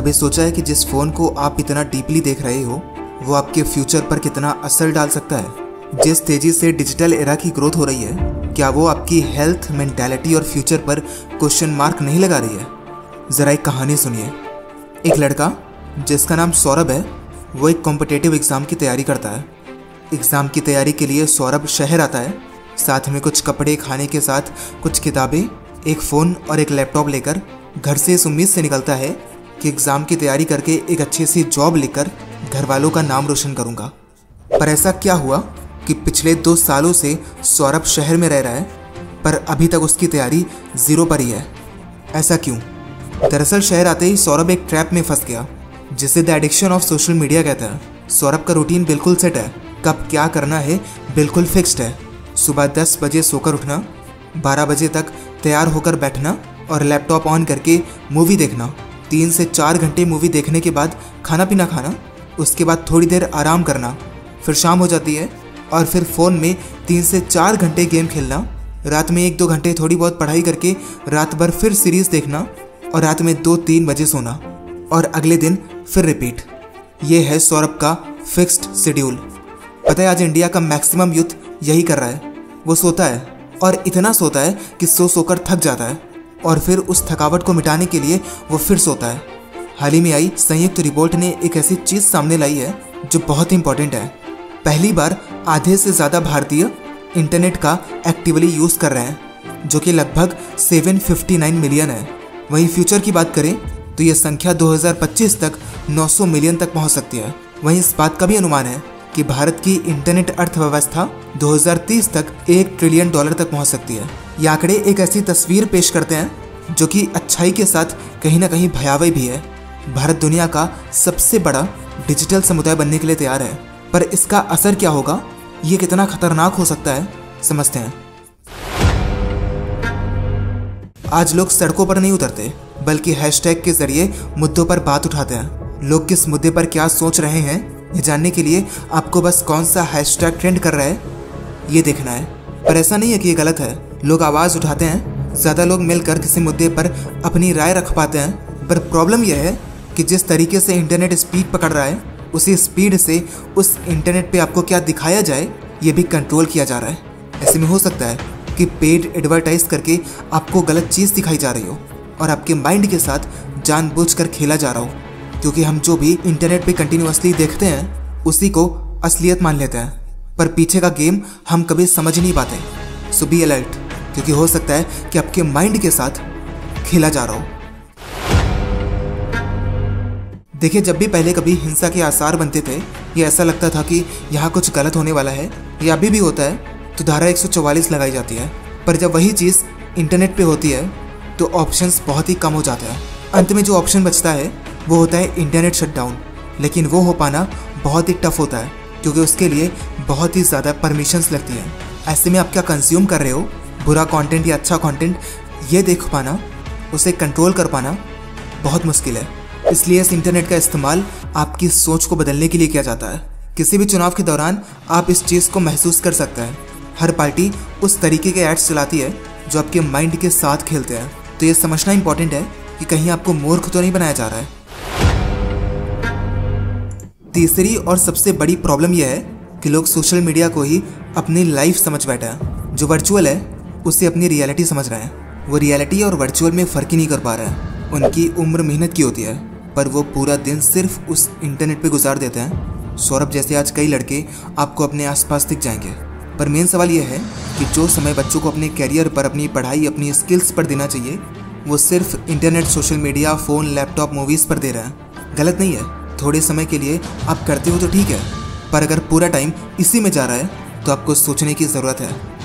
कभी सोचा है कि जिस फ़ोन को आप इतना डीपली देख रहे हो, वो आपके फ्यूचर पर कितना असर डाल सकता है? जिस तेज़ी से डिजिटल एरा की ग्रोथ हो रही है, क्या वो आपकी हेल्थ मेंटालिटी और फ्यूचर पर क्वेश्चन मार्क नहीं लगा रही है? ज़रा एक कहानी सुनिए। एक लड़का, जिसका नाम सौरभ है, वो एक कॉम्पिटेटिव एग्ज़ाम की तैयारी करता है। एग्ज़ाम की तैयारी के लिए सौरभ शहर आता है। साथ में कुछ कपड़े खाने के साथ कुछ किताबें, एक फ़ोन और एक लैपटॉप लेकर घर से इस उम्मीद से निकलता है कि एग्ज़ाम की तैयारी करके एक अच्छी सी जॉब लेकर घर वालों का नाम रोशन करूँगा। पर ऐसा क्या हुआ कि पिछले दो सालों से सौरभ शहर में रह रहा है, पर अभी तक उसकी तैयारी ज़ीरो पर ही है। ऐसा क्यों? दरअसल शहर आते ही सौरभ एक ट्रैप में फंस गया, जिसे the addiction of social media कहता है। सौरभ का रूटीन बिल्कुल सेट है। कब क्या करना है, बिल्कुल फिक्स्ड है। सुबह दस बजे सोकर उठना, बारह बजे तक तैयार होकर बैठना और लैपटॉप ऑन करके मूवी देखना। तीन से चार घंटे मूवी देखने के बाद खाना पीना खाना, उसके बाद थोड़ी देर आराम करना, फिर शाम हो जाती है और फिर फ़ोन में तीन से चार घंटे गेम खेलना, रात में एक दो घंटे थोड़ी बहुत पढ़ाई करके रात भर फिर सीरीज़ देखना और रात में दो तीन बजे सोना और अगले दिन फिर रिपीट ये है सौरभ का फिक्स्ड शेड्यूल पता है, आज इंडिया का मैक्सिमम यूथ यही कर रहा है। वो सोता है और इतना सोता है कि सो सोकर थक जाता है। और फिर उस थकावट को मिटाने के लिए वो फिर सोता है। हाल ही में आई संयुक्त रिपोर्ट ने एक ऐसी चीज़ सामने लाई है, जो बहुत इंपॉर्टेंट है। पहली बार आधे से ज़्यादा भारतीय इंटरनेट का एक्टिवली यूज़ कर रहे हैं, जो कि लगभग 759 मिलियन है। वहीं फ्यूचर की बात करें तो ये संख्या 2025 तक 900 मिलियन तक पहुँच सकती है। वहीं इस बात का भी अनुमान है कि भारत की इंटरनेट अर्थव्यवस्था 2030 तक एक ट्रिलियन डॉलर तक पहुँच सकती है। ये आंकड़े एक ऐसी तस्वीर पेश करते हैं, जो कि अच्छाई के साथ कहीं ना कहीं भयावह भी है। भारत दुनिया का सबसे बड़ा डिजिटल समुदाय बनने के लिए तैयार है। पर इसका असर क्या होगा? ये कितना खतरनाक हो सकता है? समझते हैं। आज लोग सड़कों पर नहीं उतरते, बल्कि हैशटैग के ज़रिए मुद्दों पर बात उठाते हैं। लोग किस मुद्दे पर क्या सोच रहे हैं, ये जानने के लिए आपको बस कौन सा हैशटैग ट्रेंड कर रहा है, ये देखना है। पर ऐसा नहीं है कि ये गलत है। लोग आवाज़ उठाते हैं, ज़्यादा लोग मिलकर किसी मुद्दे पर अपनी राय रख पाते हैं, पर प्रॉब्लम यह है कि जिस तरीके से इंटरनेट स्पीड पकड़ रहा है, उसी स्पीड से उस इंटरनेट पे आपको क्या दिखाया जाए, ये भी कंट्रोल किया जा रहा है। ऐसे में हो सकता है कि पेड एडवर्टाइज करके आपको गलत चीज़ दिखाई जा रही हो और आपके माइंड के साथ जानबूझकर खेला जा रहा हो, क्योंकि हम जो भी इंटरनेट पे कंटिन्यूसली देखते हैं, उसी को असलियत मान लेते हैं। पर पीछे का गेम हम कभी समझ नहीं पाते। So be alert. क्योंकि हो सकता है कि आपके माइंड के साथ खेला जा रहा हो। देखिए, जब भी पहले कभी हिंसा के आसार बनते थे, या ऐसा लगता था कि यहाँ कुछ गलत होने वाला है, या अभी भी होता है तो धारा 144 लगाई जाती है। पर जब वही चीज़ इंटरनेट पे होती है तो ऑप्शंस बहुत ही कम हो जाते हैं। अंत में जो ऑप्शन बचता है, वो होता है इंटरनेट शटडाउन लेकिन वो हो पाना बहुत ही टफ होता है, क्योंकि उसके लिए बहुत ही ज़्यादा परमिशंस लगती हैं। ऐसे में आप क्या कंज्यूम कर रहे हो? बुरा कंटेंट या अच्छा कंटेंट ये देख पाना, उसे कंट्रोल कर पाना बहुत मुश्किल है। इसलिए इस इंटरनेट का इस्तेमाल आपकी सोच को बदलने के लिए किया जाता है। किसी भी चुनाव के दौरान आप इस चीज़ को महसूस कर सकते हैं। हर पार्टी उस तरीके के एड्स चलाती है जो आपके माइंड के साथ खेलते हैं। तो ये समझना इंपॉर्टेंट है कि कहीं आपको मूर्ख तो नहीं बनाया जा रहा है। तीसरी और सबसे बड़ी प्रॉब्लम यह है कि लोग सोशल मीडिया को ही अपनी लाइफ समझ बैठे हैं। जो वर्चुअल है उसे अपनी रियलिटी समझ रहे हैं। वो रियलिटी और वर्चुअल में फ़र्क ही नहीं कर पा रहे हैं। उनकी उम्र मेहनत की होती है, पर वो पूरा दिन सिर्फ़ उस इंटरनेट पे गुजार देते हैं। सौरभ जैसे आज कई लड़के आपको अपने आसपास दिख जाएँगे। पर मेन सवाल यह है कि जो समय बच्चों को अपने कैरियर पर, अपनी पढ़ाई, अपनी स्किल्स पर देना चाहिए, वो सिर्फ़ internet social media phone laptop movies पर दे रहे हैं। गलत नहीं है। थोड़े समय के लिए आप करते हो तो ठीक है। पर अगर पूरा टाइम इसी में जा रहा है तो आपको सोचने की ज़रूरत है।